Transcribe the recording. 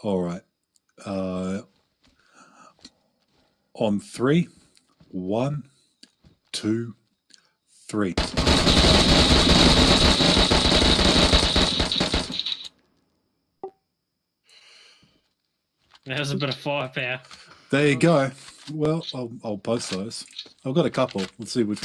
All right. Uh, on three, one, two, three. That was a bit of firepower. There you go. Well, I'll, I'll post those. I've got a couple. Let's see which